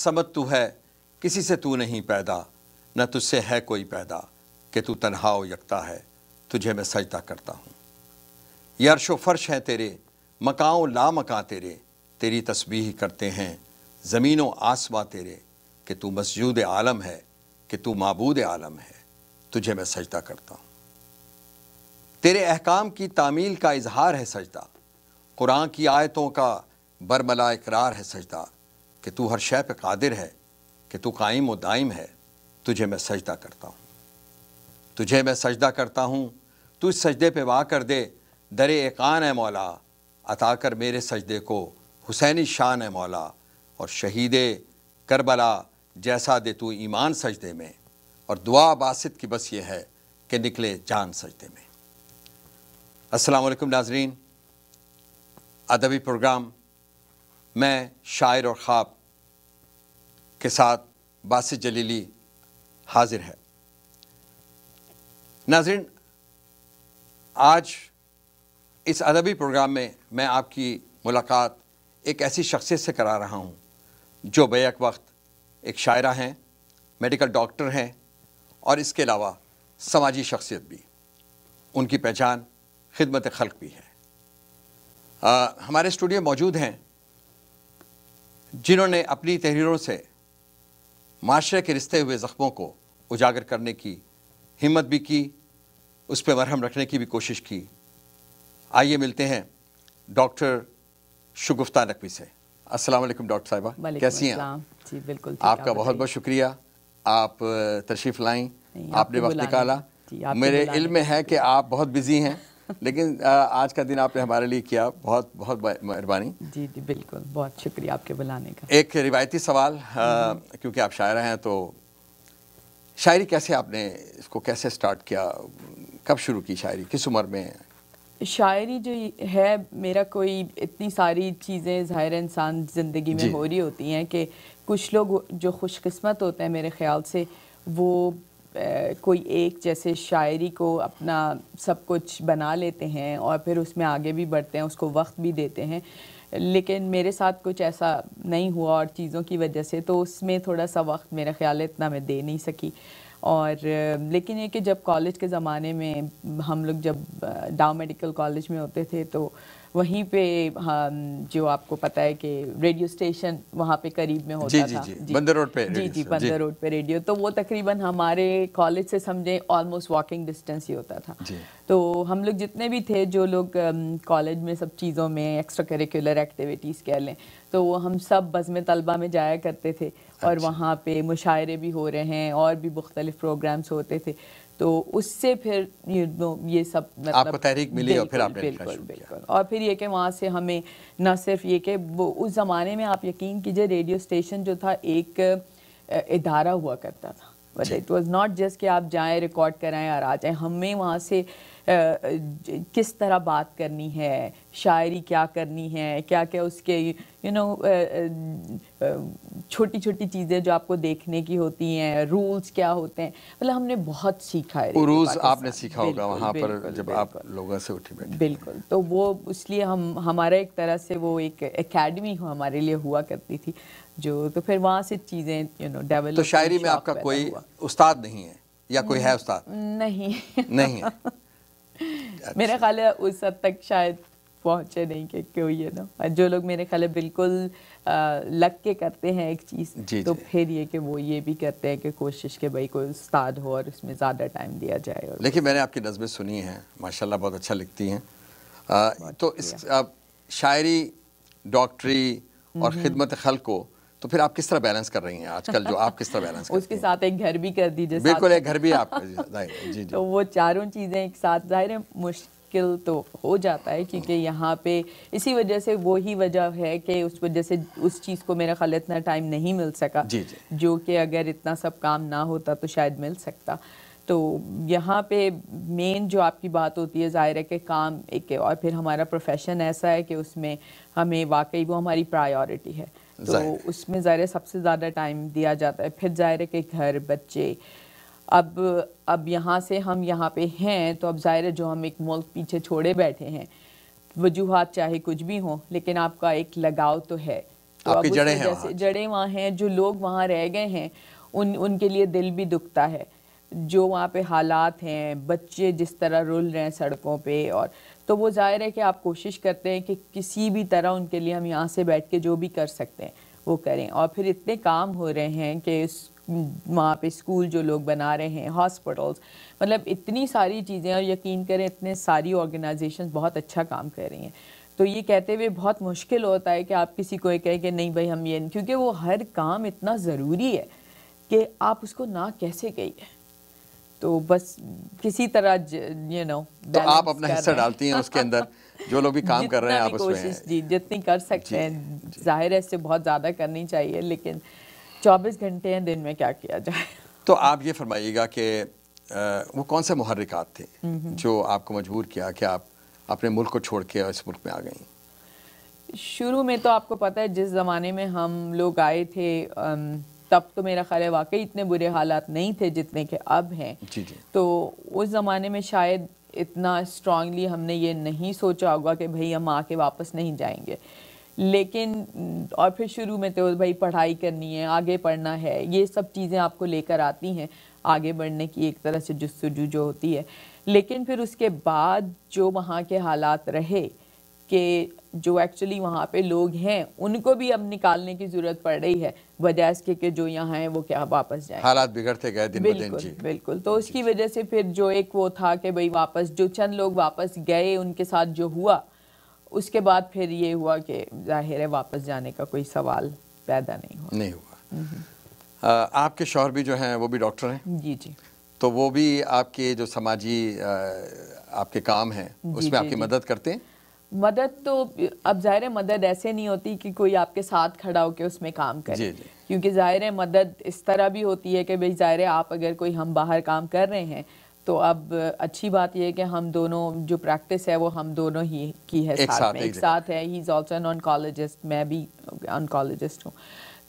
سمت تو ہے، کسی سے تو نہیں پیدا، نہ تجھ سے ہے کوئی پیدا کہ تو تنہا و یکتا ہے، تجھے میں سجدہ کرتا ہوں۔ یہ عرش و فرش ہیں تیرے، مکاں لا مکاں تیرے، تیری تسبیح کرتے ہیں، زمین و آسماں تیرے، کہ تو مسجود عالم ہے، کہ تو معبود عالم ہے، تجھے میں سجدہ کرتا ہوں۔ تیرے احکام کی تعمیل کا اظہار ہے سجدہ، قرآن کی آیتوں کا برملا اقرار ہے سجدہ کہ تو ہر شے پہ قادر ہے، کہ تو قائم و دائم ہے، تجھے میں سجدہ کرتا ہوں۔ تجھے میں سجدہ کرتا ہوں، تو اس سجدے پہ وا کر دے۔ در ایقان ہے مولا، عطا کر میرے سجدے کو۔ حسینی شان ہے مولا، اور شہید کربلا جیسا دے تو ایمان سجدے میں۔ اور دعا باسط کی بس یہ ہے کہ نکلے جان سجدے میں۔ السلام علیکم ناظرین۔ ادبی پروگرام میں شاعر اور خواب کے ساتھ باسط جلیلی حاضر ہے۔ ناظرین، آج اس ادبی پروگرام میں میں آپ کی ملاقات ایک ایسی شخصیت سے کرا رہا ہوں جو بیک وقت ایک شاعرہ ہیں، میڈیکل ڈاکٹر ہیں اور اس کے علاوہ سماجی شخصیت بھی۔ ان کی پہچان خدمت خلق بھی ہے۔ ہمارے اسٹوڈیو موجود ہیں جنہوں نے اپنی تحریروں سے معاشرے کے رشتے ہوئے زخموں کو اجاگر کرنے کی ہمت بھی کی اس پہ مرہم رکھنے کی بھی کوشش کی۔ آئیے ملتے ہیں ڈاکٹر شگفتہ نقوی سے۔ السلام علیکم ڈاکٹر صاحبہ۔ کیسی ہیں؟ جی بالکل آپ کا بہت بہت شکریہ۔ آپ تشریف لائیں۔ آپ نے وقت نکالا۔ میرے علم میں ہے کہ آپ بہت بزی ہیں۔ لیکن آج کا دن آپ نے ہمارے لیے کیا بہت بہت مہربانی۔ جی جی بالکل بہت شکریہ آپ کے بلانے کا۔ ایک روایتی سوال کیونکہ آپ شاعرہ ہیں تو شاعری کیسے آپ نے اس کو کیسے سٹارٹ کیا؟ کب شروع کی شاعری؟ کس عمر میں؟ شاعری جو ہے میرا کوئی اتنی ساری چیزیں ظاہر انسان زندگی میں ہو رہی ہوتی ہیں کہ کچھ لوگ جو خوش قسمت ہوتے ہیں میرے خیال سے وہ کوئی ایک جیسے شاعری کو اپنا سب کچھ بنا لیتے ہیں اور پھر اس میں آگے بھی بڑھتے ہیں، اس کو وقت بھی دیتے ہیں۔ لیکن میرے ساتھ کچھ ایسا نہیں ہوا اور چیزوں کی وجہ سے تو اس میں تھوڑا سا وقت میرا خیال ہے اتنا میں دے نہیں سکی۔ اور لیکن یہ کہ جب کالج کے زمانے میں ہم لوگ جب ڈاؤ میڈیکل کالج میں ہوتے تھے تو وہیں پہ جو آپ کو پتہ ہے کہ ریڈیو اسٹیشن وہاں پہ قریب میں ہوتا تھا۔ بندر روڈ پہ جی جی بندر روڈ پہ ریڈیو۔ تو وہ تقریباً ہمارے کالج سے سمجھیں آلموسٹ واکنگ ڈسٹینس ہی ہوتا تھا۔ تو ہم لوگ جتنے بھی تھے جو لوگ کالج میں سب چیزوں میں ایکسٹرا کریکولر ایکٹیویٹیز کہہ لیں تو وہ ہم سب بزم طلبہ میں جایا کرتے تھے۔ اور اچھا۔ وہاں پہ مشاعرے بھی ہو رہے ہیں اور بھی مختلف پروگرامز ہوتے تھے۔ تو اس سے پھر یہ سب مطلب آپ کو تحریک ملی اور پھر آپ نے بالکل بالکل۔ اور پھر یہ کہ وہاں سے ہمیں نہ صرف یہ کہ وہ اس زمانے میں آپ یقین کیجیے ریڈیو اسٹیشن جو تھا ایک ادارہ ہوا کرتا تھا۔ But it was not just کہ آپ جائیں ریکارڈ کرائیں اور آ جائیں ہمیں وہاں سے کس طرح بات کرنی ہے شاعری کیا کرنی ہے کیا کیا اس کے یو نو چھوٹی چھوٹی چیزیں جو آپ کو دیکھنے کی ہوتی ہیں رولز کیا ہوتے ہیں مطلب ہم نے بہت سیکھا ہے رولز آپ نے سیکھا ہوگا وہاں پر جب آپ لوگوں سے اٹھی بیٹھے بالکل تو وہ اس لیے ہم ہمارا ایک طرح سے وہ ایک اکیڈمی ہمارے لیے ہوا کرتی تھی۔ جو تو پھر وہاں سے چیزیں یو نو ڈیولپ تو شاعری میں آپ کا کوئی استاد نہیں ہے یا کوئی ہے استاد؟ نہیں۔ نہیں ہے۔ میرا خیال ہے اس حد تک شاید پہنچے نہیں کہ کوئی ہے نا جو لوگ میرے خیال ہے بالکل لگ کے کرتے ہیں ایک چیز جی تو جی۔ پھر یہ کہ وہ یہ بھی کرتے ہیں کہ کوشش کہ بھائی کوئی استاد ہو اور اس میں زیادہ ٹائم دیا جائے اور لیکن میں نے آپ کی نظمیں سنی ہیں ماشاءاللہ بہت اچھا لکھتی ہیں۔ تو اس شاعری ڈاکٹری اور خدمت خلق کو تو پھر آپ کس طرح بیلنس کر رہی ہیں؟ آج کل جو آپ کس طرح بیلنس اس کے ساتھ ایک گھر بھی کر دیجیے بالکل ایک گھر بھی آپ جی جی۔ تو وہ چاروں چیزیں ایک ساتھ ظاہر ہے مشکل تو ہو جاتا ہے کیونکہ یہاں پہ اسی وجہ سے وہی وجہ ہے کہ اس وجہ سے اس چیز کو میرا خیال اتنا ٹائم نہیں مل سکا۔ جی جی۔ جو کہ اگر اتنا سب کام نہ ہوتا تو شاید مل سکتا۔ تو یہاں پہ مین جو آپ کی بات ہوتی ہے ظاہر ہے کہ کام ایک اور پھر ہمارا پروفیشن ایسا ہے کہ اس میں ہمیں واقعی وہ ہماری پرائیورٹی ہے۔ تو اس میں ظاہر سب سے زیادہ ٹائم دیا جاتا ہے۔ پھر ظاہر ہے کہ گھر بچے۔ اب اب یہاں سے ہم یہاں پہ ہیں تو اب ظاہر ہے جو ہم ایک ملک پیچھے چھوڑے بیٹھے ہیں۔ وجوہات چاہے کچھ بھی ہوں لیکن آپ کا ایک لگاؤ تو ہے۔ آپ کی جڑیں ہیں جڑیں وہاں ہیں جو لوگ وہاں رہ گئے ہیں ان ان کے لیے دل بھی دکھتا ہے۔ جو وہاں پہ حالات ہیں بچے جس طرح رول رہے ہیں سڑکوں پہ اور تو وہ ظاہر ہے کہ آپ کوشش کرتے ہیں کہ کسی بھی طرح ان کے لیے ہم یہاں سے بیٹھ کے جو بھی کر سکتے ہیں وہ کریں۔ اور پھر اتنے کام ہو رہے ہیں کہ وہاں پہ اسکول جو لوگ بنا رہے ہیں ہاسپٹلس مطلب اتنی ساری چیزیں اور یقین کریں اتنے ساری آرگنائزیشن بہت اچھا کام کر رہی ہیں۔ تو یہ کہتے ہوئے بہت مشکل ہوتا ہے کہ آپ کسی کو یہ کہیں کہ نہیں بھائی ہم یہ کیونکہ وہ ہر کام اتنا ضروری ہے کہ آپ اس کو نہ کیسے گئی ہے تو بس کسی طرح یو نو تو آپ اپنا حصہ ڈالتی ہیں اس کے اندر جو لوگ بھی کام کر رہے ہیں آپ اس میں جی جتنی کر سکتے جی، ہیں۔ جی۔ ظاہر ہے اس سے بہت زیادہ کرنی چاہیے لیکن چوبیس گھنٹے ہیں دن میں کیا کیا جائے؟ تو آپ یہ فرمائیے گا کہ وہ کون سے محرکات تھے جو آپ کو مجبور کیا کہ آپ اپنے ملک کو چھوڑ کے اس ملک میں آ گئیں؟ شروع میں تو آپ کو پتہ ہے جس زمانے میں ہم لوگ آئے تھے تب تو میرا خیال ہے واقعی اتنے برے حالات نہیں تھے جتنے کہ اب ہیں۔ جی جی۔ تو اس زمانے میں شاید اتنا اسٹرانگلی ہم نے یہ نہیں سوچا ہوگا کہ بھئی ہم آ کے واپس نہیں جائیں گے۔ لیکن اور پھر شروع میں تو بھائی پڑھائی کرنی ہے آگے پڑھنا ہے یہ سب چیزیں آپ کو لے کر آتی ہیں۔ آگے بڑھنے کی ایک طرح سے جستجو جو ہوتی ہے۔ لیکن پھر اس کے بعد جو وہاں کے حالات رہے کہ جو ایکچولی وہاں پہ لوگ ہیں ان کو بھی اب نکالنے کی ضرورت پڑ رہی ہے۔ وجہ اس کے کہ جو یہاں ہیں وہ کیا واپس جائیں۔ حالات بگڑتے گئے دن بالکل جی۔ بالکل۔ تو اس کی وجہ سے پھر جو ایک وہ تھا کہ بھئی واپس جو چند لوگ واپس گئے ان کے ساتھ جو ہوا اس کے بعد پھر یہ ہوا کہ ظاہر ہے واپس جانے کا کوئی سوال پیدا نہیں ہوا۔ نہیں ہوا۔ آپ کے شوہر بھی جو ہیں وہ بھی ڈاکٹر ہیں؟ جی جی۔ تو وہ بھی آپ کے جو سماجی آپ کے کام ہیں اس جی، میں آپ جی، کی جی۔ مدد کرتے ہیں؟ مدد تو اب ظاہر مدد ایسے نہیں ہوتی کہ کوئی آپ کے ساتھ کھڑا ہو کے اس میں کام کرے۔ جی، جی۔ کیونکہ ظاہر مدد اس طرح بھی ہوتی ہے کہ بھئی ظاہر آپ اگر کوئی ہم باہر کام کر رہے ہیں تو اب اچھی بات یہ ہے کہ ہم دونوں جو پریکٹس ہے وہ ہم دونوں ہی کی ہے ساتھ میں۔ ایک ساتھ ہے ہی از آلسو این آنکالوجسٹ میں بھی آنکالوجسٹ ہوں۔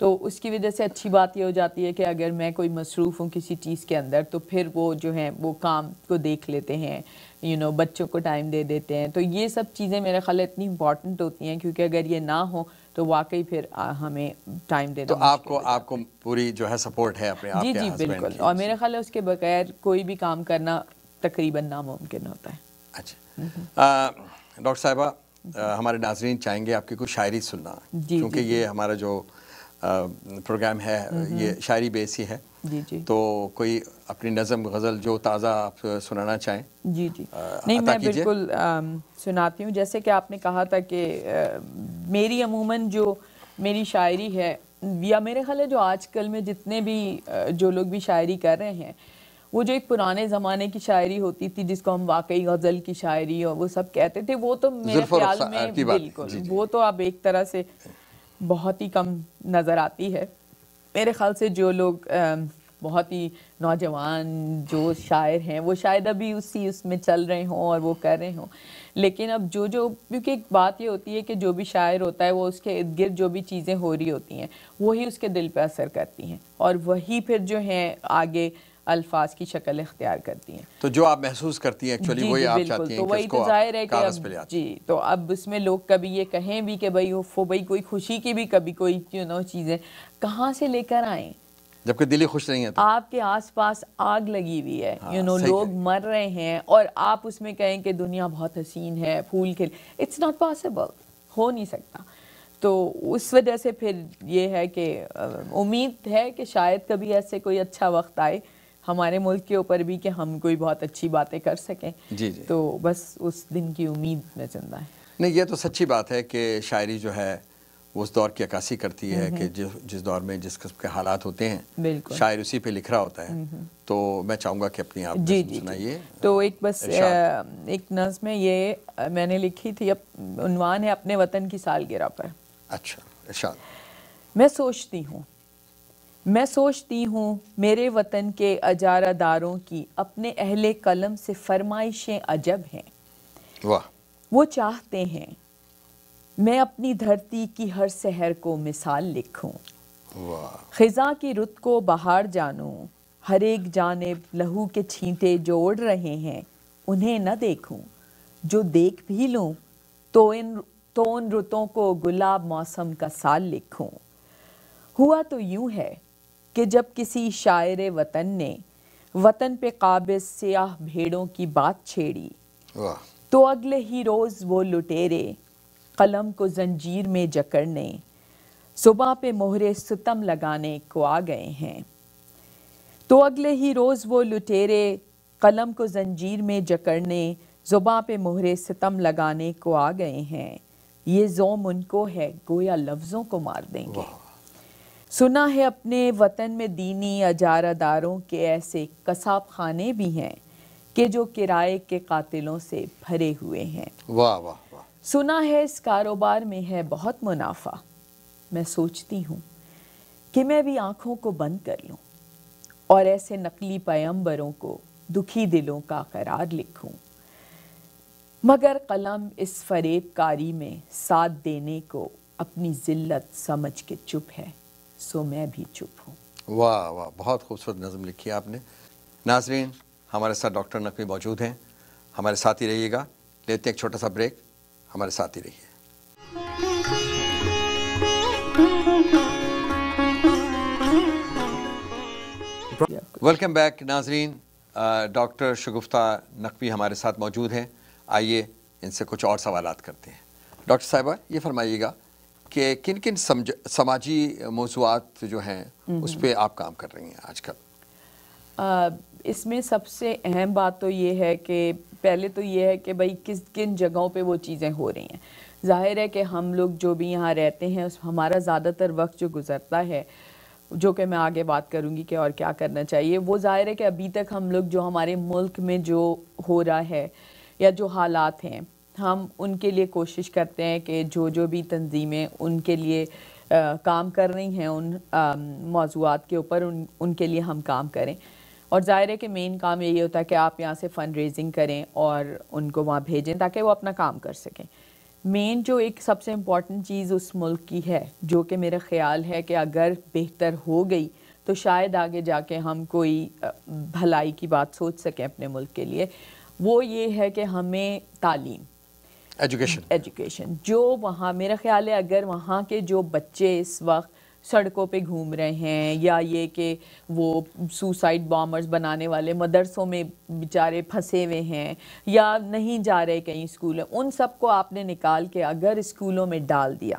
تو اس کی وجہ سے اچھی بات یہ ہو جاتی ہے کہ اگر میں کوئی مصروف ہوں کسی چیز کے اندر تو پھر وہ جو ہیں وہ کام کو دیکھ لیتے ہیں یو نو بچوں کو ٹائم دے دیتے ہیں۔ تو یہ سب چیزیں میرے خیال اتنی امپورٹنٹ ہوتی ہیں کیونکہ اگر یہ نہ ہو تو واقعی پھر ہمیں ٹائم دے تو آپ کو آپ کو پوری جو ہے سپورٹ ہے اپنے جی جی بالکل۔ اور میرے خیال ہے اس کے بغیر کوئی بھی کام کرنا تقریباً ناممکن ہوتا ہے۔ اچھا۔ ڈاکٹر صاحبہ ہمارے ناظرین چاہیں گے آپ کی کوئی شاعری سننا جی، کیونکہ جی، یہ ہمارا جو پروگرام ہے یہ شاعری بیس ہی ہے۔ جی جی۔ تو کوئی اپنی نظم غزل جو تازہ آپ سنانا چاہیں۔ جی جی۔ نہیں میں بالکل سناتی ہوں۔ جیسے کہ آپ نے کہا تھا کہ میری عموماً جو میری شاعری ہے یا میرے خیال ہے جو آج کل میں جتنے بھی جو لوگ بھی شاعری کر رہے ہیں وہ جو ایک پرانے زمانے کی شاعری ہوتی تھی جس کو ہم واقعی غزل کی شاعری اور وہ سب کہتے تھے وہ تو میرے خیال میں بالکل۔ جی، جی۔ وہ تو اب ایک طرح سے بہت ہی کم نظر آتی ہے۔ میرے خیال سے جو لوگ بہت ہی نوجوان جو شاعر ہیں، وہ شاید ابھی اسی اس میں چل رہے ہوں اور وہ کر رہے ہوں۔ لیکن اب جو جو، کیونکہ ایک بات یہ ہوتی ہے کہ جو بھی شاعر ہوتا ہے، وہ اس کے ارد گرد جو بھی چیزیں ہو رہی ہوتی ہیں، وہی اس کے دل پہ اثر کرتی ہیں۔ اور وہی پھر جو ہیں آگے الفاظ کی شکل اختیار کرتی ہیں۔ تو جو آپ محسوس کرتی ہیں ایکچولی جی، وہی جی، آپ چاہتی ہیں کہ اس کو کاغذ پہ لے جی تو اب اس میں لوگ کبھی یہ کہیں بھی کہ بھئی وہ بھئی کوئی خوشی کی بھی کبھی کوئی یو نو چیزیں کہاں سے لے کر آئیں؟ جبکہ دلی خوش نہیں ہے آپ کے آس پاس آگ لگی ہوئی ہے یو نو لوگ مر رہے ہیں اور آپ اس میں کہیں کہ دنیا بہت حسین ہے پھول کھل۔ اٹس ناٹ پاسبل ہو نہیں سکتا۔ تو اس وجہ سے پھر یہ ہے کہ امید ہے کہ شاید کبھی ایسے کوئی اچھا وقت آئے۔ ہمارے ملک کے اوپر بھی کہ ہم کوئی بہت اچھی باتیں کر سکیں۔ جی جی۔ تو بس اس دن کی امید میں زندہ ہے۔ نہیں یہ تو سچی بات ہے کہ شاعری جو ہے وہ اس دور کی عکاسی کرتی ہے کہ جس دور میں جس قسم کے حالات ہوتے ہیں شاعر اسی پہ لکھ رہا ہوتا ہے۔ تو میں چاہوں گا کہ اپنی آپ جی جی سنائیے۔ تو ایک بس ایک نظم ہے یہ میں نے لکھی تھی۔ عنوان ہے اپنے وطن کی سالگرہ پر۔ اچھا ارشاد۔ میں سوچتی ہوں میں سوچتی ہوں میرے وطن کے اجارہ داروں کی اپنے اہل قلم سے فرمائشیں عجب ہیں۔ واہ۔ وہ چاہتے ہیں میں اپنی دھرتی کی ہر سحر کو مثال لکھوں۔ خزاں کی رت کو بہار جانوں۔ ہر ایک جانب لہو کے چھینٹے جوڑ رہے ہیں۔ انہیں نہ دیکھوں۔ جو دیکھ بھی لوں تو ان تو ان رتوں کو گلاب موسم کا سال لکھوں۔ ہوا تو یوں ہے کہ جب کسی شاعر وطن نے وطن پہ قابض سیاہ بھیڑوں کی بات چھیڑی تو اگلے ہی روز وہ لٹیرے قلم کو زنجیر میں جکڑنے صبح پہ مہرے ستم لگانے کو آ گئے ہیں۔ تو اگلے ہی روز وہ لٹیرے قلم کو زنجیر میں جکڑنے زباں پہ مہرے ستم لگانے کو آ گئے ہیں۔ یہ زوم ان کو ہے گویا لفظوں کو مار دیں گے۔ سنا ہے اپنے وطن میں دینی اجارہ داروں کے ایسے قصاب خانے بھی ہیں کہ جو کرائے کے قاتلوں سے بھرے ہوئے ہیں۔ واہ واہ واہ۔ سنا ہے اس کاروبار میں ہے بہت منافع۔ میں سوچتی ہوں کہ میں بھی آنکھوں کو بند کر لوں اور ایسے نقلی پیمبروں کو دکھی دلوں کا قرار لکھوں۔ مگر قلم اس فریب کاری میں ساتھ دینے کو اپنی ذلت سمجھ کے چپ ہے۔ سو میں بھی چپ ہوں۔ واہ واہ، بہت خوبصورت نظم لکھی آپ نے۔ ناظرین، ہمارے ساتھ ڈاکٹر نقوی موجود ہیں۔ ہمارے ساتھ ہی رہیے گا۔ لیتے ہیں ایک چھوٹا سا بریک۔ ہمارے ساتھ ہی رہیے۔ ویلکم بیک ناظرین۔ ڈاکٹر شگفتہ نقوی ہمارے ساتھ موجود ہیں۔ آئیے ان سے کچھ اور سوالات کرتے ہیں۔ ڈاکٹر صاحبہ، یہ فرمائیے گا کہ کن کن سماجی موضوعات جو ہیں اس پہ آپ کام کر رہی ہیں آج کل؟ اس میں سب سے اہم بات تو یہ ہے کہ پہلے تو یہ ہے کہ بھائی کس کن جگہوں پہ وہ چیزیں ہو رہی ہیں۔ ظاہر ہے کہ ہم لوگ جو بھی یہاں رہتے ہیں اس ہمارا زیادہ تر وقت جو گزرتا ہے جو کہ میں آگے بات کروں گی کہ اور کیا کرنا چاہیے وہ ظاہر ہے کہ ابھی تک ہم لوگ جو ہمارے ملک میں جو ہو رہا ہے یا جو حالات ہیں ہم ان کے لیے کوشش کرتے ہیں کہ جو جو بھی تنظیمیں ان کے لیے کام کر رہی ہیں، ان موضوعات کے اوپر ان ان کے لیے ہم کام کریں۔ اور ظاہر ہے کہ مین کام یہی ہوتا ہے کہ آپ یہاں سے فنڈ ریزنگ کریں اور ان کو وہاں بھیجیں تاکہ وہ اپنا کام کر سکیں۔ مین جو ایک سب سے امپورٹنٹ چیز اس ملک کی ہے، جو کہ میرا خیال ہے کہ اگر بہتر ہو گئی تو شاید آگے جا کے ہم کوئی بھلائی کی بات سوچ سکیں اپنے ملک کے لیے۔ وہ یہ ہے کہ ہمیں تعلیم ایجوکیشن ایجوکیشن جو وہاں، میرا خیال ہے اگر وہاں کے جو بچے اس وقت سڑکوں پہ گھوم رہے ہیں یا یہ کہ وہ سوسائڈ بامرز بنانے والے مدرسوں میں بیچارے پھنسے ہوئے ہیں یا نہیں جا رہے کہیں اسکول ان سب کو آپ نے نکال کے اگر اسکولوں میں ڈال دیا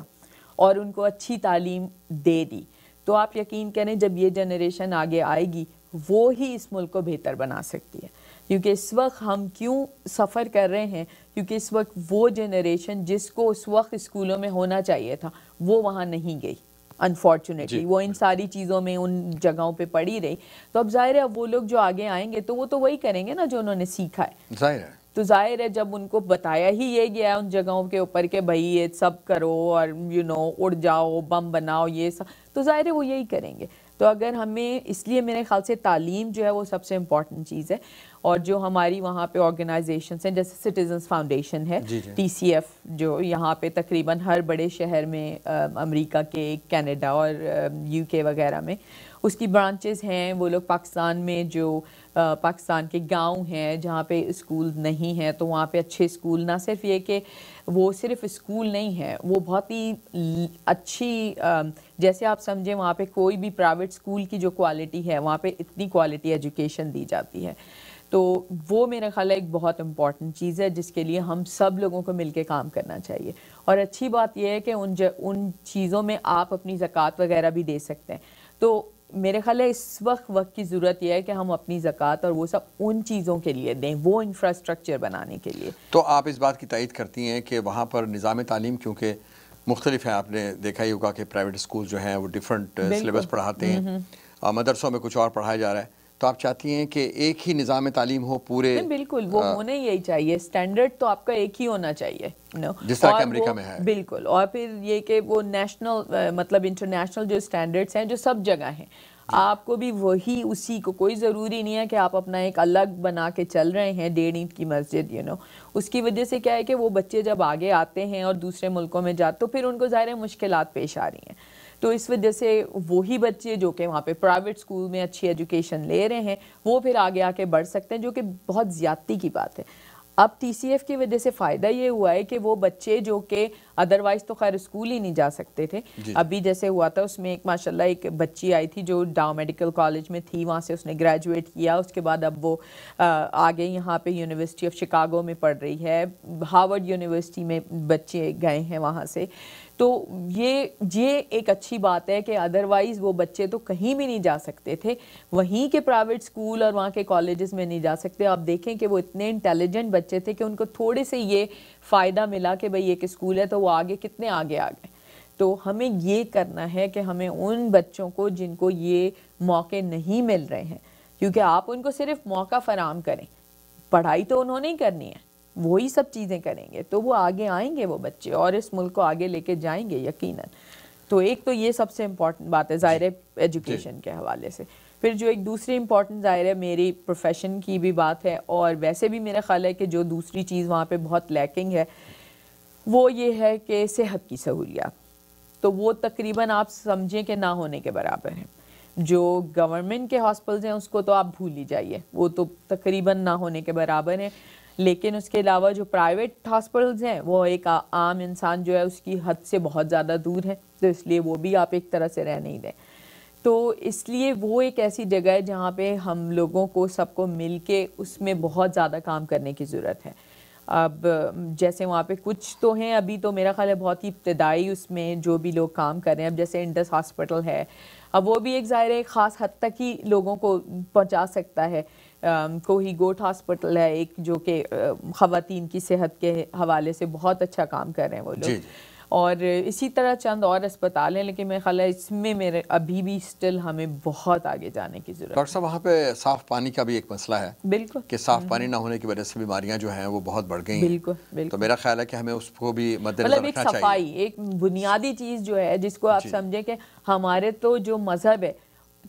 اور ان کو اچھی تعلیم دے دی، تو آپ یقین کریں جب یہ جنریشن آگے آئے گی، وہ ہی اس ملک کو بہتر بنا سکتی ہے۔ کیونکہ اس وقت ہم کیوں سفر کر رہے ہیں؟ کیونکہ اس وقت وہ جنریشن جس کو اس وقت اسکولوں میں ہونا چاہیے تھا وہ وہاں نہیں گئی انفارچونیٹلی جی۔ وہ ان ساری چیزوں میں ان جگہوں پہ پڑی رہی۔ تو اب ظاہر ہے اب وہ لوگ جو آگے آئیں گے تو وہ تو وہی کریں گے نا جو انہوں نے سیکھا ہے۔ ظاہر ہے۔ تو ظاہر ہے جب ان کو بتایا ہی یہ گیا ہے ان جگہوں کے اوپر کہ بھائی یہ سب کرو اور یو نو اڑ جاؤ بم بناؤ یہ سب۔ تو ظاہر ہے وہ یہی کریں گے۔ تو اگر ہمیں اس لیے میرے خیال سے تعلیم جو ہے وہ سب سے امپورٹنٹ چیز ہے اور جو ہماری وہاں پہ آرگنائزیشنس ہیں جیسے سٹیزنس فاؤنڈیشن ہے ٹی سی ایف جو یہاں پہ تقریباً ہر بڑے شہر میں امریکہ کے کینیڈا اور یو کے وغیرہ میں۔ اس کی برانچز ہیں، وہ لوگ پاکستان میں جو پاکستان کے گاؤں ہیں جہاں پہ اسکول نہیں ہیں، تو وہاں پہ اچھے اسکول، نہ صرف یہ کہ وہ صرف اسکول نہیں ہے، وہ بہت ہی اچھی جیسے آپ سمجھیں وہاں پہ کوئی بھی پرائیویٹ اسکول کی جو کوالٹی ہے، وہاں پہ اتنی کوالٹی ایجوکیشن دی جاتی ہے۔ تو وہ میرا خیال ہے ایک بہت امپورٹنٹ چیز ہے، جس کے لیے ہم سب لوگوں کو مل کے کام کرنا چاہیے۔ اور اچھی بات یہ ہے کہ ان ان چیزوں میں آپ اپنی زکوٰۃ وغیرہ بھی دے سکتے ہیں۔ تو میرے خیال ہے اس وقت وقت کی ضرورت یہ ہے کہ ہم اپنی زکوٰۃ اور وہ سب ان چیزوں کے لیے دیں وہ انفراسٹرکچر بنانے کے لیے۔ تو آپ اس بات کی تائید کرتی ہیں کہ وہاں پر نظام تعلیم کیونکہ مختلف ہیں آپ نے دیکھا ہی ہوگا کہ پرائیویٹ اسکول جو ہیں وہ ڈفرینٹ سلیبس پڑھاتے ہیں۔ مدرسوں میں کچھ اور پڑھایا جا رہا ہے۔ تو آپ چاہتی ہیں کہ ایک ہی نظام تعلیم ہو پورے بالکل وہ ہونے یہی چاہیے۔ سٹینڈرڈ تو آپ کا ایک ہی ہونا چاہیے جس طرح کہ امریکہ میں ہے۔ بالکل اور پھر یہ کہ وہ نیشنل مطلب انٹرنیشنل جو سٹینڈرڈز ہیں جو سب جگہ ہیں۔ جی۔ آپ کو بھی وہی اسی کو کوئی ضروری نہیں ہے کہ آپ اپنا ایک الگ بنا کے چل رہے ہیں ڈیڑھ اینٹ کی مسجد یو نو اس کی وجہ سے کیا ہے کہ وہ بچے جب آگے آتے ہیں اور دوسرے ملکوں میں جاتے تو پھر ان کو ظاہر مشکلات پیش آ رہی ہیں۔ تو اس وجہ سے وہی بچے جو کہ وہاں پہ پرائیویٹ اسکول میں اچھی ایجوکیشن لے رہے ہیں وہ پھر آگے آ کے بڑھ سکتے ہیں جو کہ بہت زیادتی کی بات ہے۔ اب ٹی سی ایف کی وجہ سے فائدہ یہ ہوا ہے کہ وہ بچے جو کہ ادروائز تو خیر اسکول ہی نہیں جا سکتے تھے۔ جی۔ ابھی جیسے ہوا تھا اس میں ایک ماشاءاللہ ایک بچی آئی تھی جو ڈاؤ میڈیکل کالج میں تھی وہاں سے اس نے گریجویٹ کیا۔ اس کے بعد اب وہ آگے یہاں پہ یونیورسٹی آف شکاگو میں پڑھ رہی ہے۔ ہارورڈ یونیورسٹی میں بچے گئے ہیں وہاں سے۔ تو یہ یہ ایک اچھی بات ہے کہ ادروائز وہ بچے تو کہیں بھی نہیں جا سکتے تھے۔ وہیں کے پرائیویٹ سکول اور وہاں کے کالجز میں نہیں جا سکتے۔ آپ دیکھیں کہ وہ اتنے انٹیلیجنٹ بچے تھے کہ ان کو تھوڑے سے یہ فائدہ ملا کہ بھئی ایک اسکول ہے تو وہ آگے کتنے آگے آ گئے۔ تو ہمیں یہ کرنا ہے کہ ہمیں ان بچوں کو جن کو یہ موقع نہیں مل رہے ہیں، کیونکہ آپ ان کو صرف موقع فراہم کریں۔ پڑھائی تو انہوں نے ہی کرنی ہے۔ وہی سب چیزیں کریں گے تو وہ آگے آئیں گے وہ بچے اور اس ملک کو آگے لے کے جائیں گے یقیناً۔ تو ایک تو یہ سب سے امپورٹنٹ بات ہے ظاہر ایجوکیشن کے حوالے سے۔ پھر جو ایک دوسری امپورٹنٹ ظاہر ہے میری پروفیشن کی بھی بات ہے اور ویسے بھی میرا خیال ہے کہ جو دوسری چیز وہاں پہ بہت لیکنگ ہے وہ یہ ہے کہ صحت کی سہولیات۔ تو وہ تقریباً آپ سمجھیں کہ نہ ہونے کے برابر ہیں۔ جو گورنمنٹ کے ہاسپٹلز ہیں اس کو تو آپ بھول ہی جائیے۔ وہ تو تقریباً نہ ہونے کے برابر ہیں۔ لیکن اس کے علاوہ جو پرائیویٹ ہاسپٹلز ہیں، وہ ایک عام انسان جو ہے اس کی حد سے بہت زیادہ دور ہے تو اس لیے وہ بھی آپ ایک طرح سے رہ نہیں دیں۔ تو اس لیے وہ ایک ایسی جگہ ہے جہاں پہ ہم لوگوں کو سب کو مل کے اس میں بہت زیادہ کام کرنے کی ضرورت ہے۔ اب جیسے وہاں پہ کچھ تو ہیں، ابھی تو میرا خیال ہے بہت ہی ابتدائی اس میں جو بھی لوگ کام کر رہے ہیں، اب جیسے انڈس ہاسپٹل ہے، اب وہ بھی ایک ظاہر ایک خاص حد تک ہی لوگوں کو پہنچا سکتا ہے۔ کوہی گوٹ ہاسپٹل ہے ایک جو کہ خواتین کی صحت کے حوالے سے بہت اچھا کام کر رہے ہیں وہ لوگ۔ جی، جی۔ اور اسی طرح چند اور اسپتال ہیں لیکن میں خیال ہے اس میں میرے ابھی بھی سٹل ہمیں بہت آگے جانے کی ضرورت ڈاکٹر صاحب وہاں پہ صاف پانی کا بھی ایک مسئلہ ہے بالکل۔ کہ صاف پانی نہ ہونے کی وجہ سے بیماریاں جو ہیں وہ بہت بڑھ گئی ہیں۔ بالکل تو میرا خیال ہے کہ ہمیں اس کو بھی مد نظر مطلب ایک صفائی ایک بنیادی چیز جو ہے جس کو آپ جی۔ سمجھیں کہ ہمارے تو جو مذہب ہے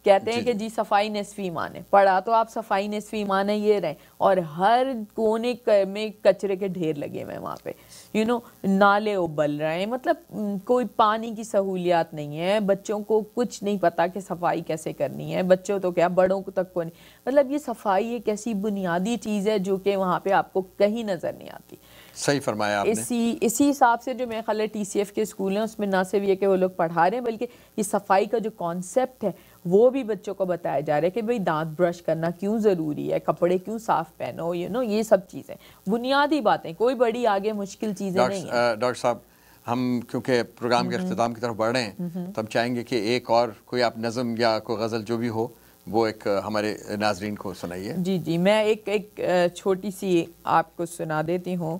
کہتے ہیں جی، کہ جی۔, جی صفائی نصف ایمان ہے۔ پڑھا تو آپ صفائی نصف ایمان ہے یہ رہیں۔ اور ہر کونے میں کچرے کے ڈھیر لگے ہوئے وہاں پہ۔ یو نو نالے ابل رہے ہیں۔ مطلب کوئی پانی کی سہولیات نہیں ہے۔ بچوں کو کچھ نہیں پتا کہ صفائی کیسے کرنی ہے۔ بچوں تو کیا بڑوں کو تک کو نہیں۔ مطلب یہ صفائی ایک ایسی بنیادی چیز ہے جو کہ وہاں پہ آپ کو کہیں نظر نہیں آتی۔ صحیح فرمایا آپ نے۔ اسی اسی حساب سے جو میں خیال ہے ٹی سی ایف کے اسکول ہیں اس میں نہ صرف یہ کہ وہ لوگ پڑھا رہے ہیں بلکہ یہ صفائی کا جو کانسیپٹ ہے وہ بھی بچوں کو بتایا جا رہا ہے کہ بھئی دانت برش کرنا کیوں ضروری ہے؟ کپڑے کیوں صاف پہنو؟ یہ نو یہ سب چیزیں۔ بنیادی باتیں کوئی بڑی آگے مشکل چیزیں نہیں ہیں۔ ڈاکٹر صاحب ہم کیونکہ پروگرام کے اختتام کی طرف بڑھ رہے ہیں تو ہم چاہیں گے کہ ایک اور کوئی آپ نظم یا کوئی غزل جو بھی ہو وہ ایک ہمارے ناظرین کو سنائیے۔ جی جی میں ایک ایک چھوٹی سی آپ کو سنا دیتی ہوں۔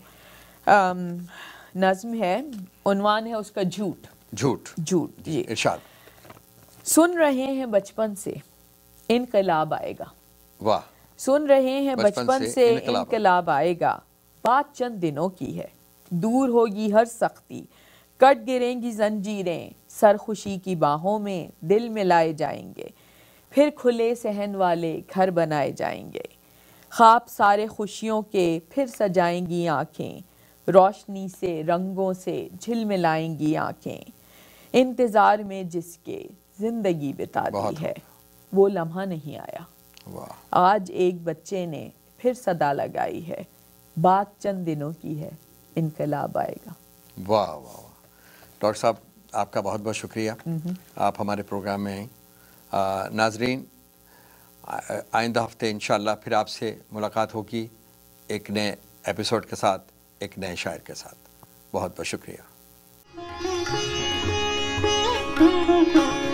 نظم ہے عنوان ہے اس کا جھوٹ۔ جھوٹ۔ جھوٹ جی۔ ارشاد۔ سن رہے ہیں بچپن سے انقلاب آئے گا۔ واہ۔ سن رہے ہیں بچپن سے انقلاب آئے گا۔ بات چند دنوں کی ہے۔ دور ہوگی ہر سختی۔ کٹ گریں گی زنجیریں۔ سر خوشی کی باہوں میں دل میں لائے جائیں گے۔ پھر کھلے سہن والے گھر بنائے جائیں گے۔ خواب سارے خوشیوں کے پھر سجائیں گی آنکھیں۔ روشنی سے رنگوں سے جھل ملائیں گی آنکھیں۔ انتظار میں جس کے زندگی بتا دی ہے۔ وہ لمحہ نہیں آیا۔ آج ایک بچے نے پھر صدا لگائی ہے۔ بات چند دنوں کی ہے۔ انقلاب آئے گا۔ واہ واہ واہ۔ ڈاکٹر صاحب آپ کا بہت بہت شکریہ۔ آپ ہمارے پروگرام میں ہیں۔ ناظرین آئندہ ہفتے انشاءاللہ پھر آپ سے ملاقات ہوگی ایک نئے ایپیسوڈ کے ساتھ ایک نئے شاعر کے ساتھ۔ بہت بہت شکریہ۔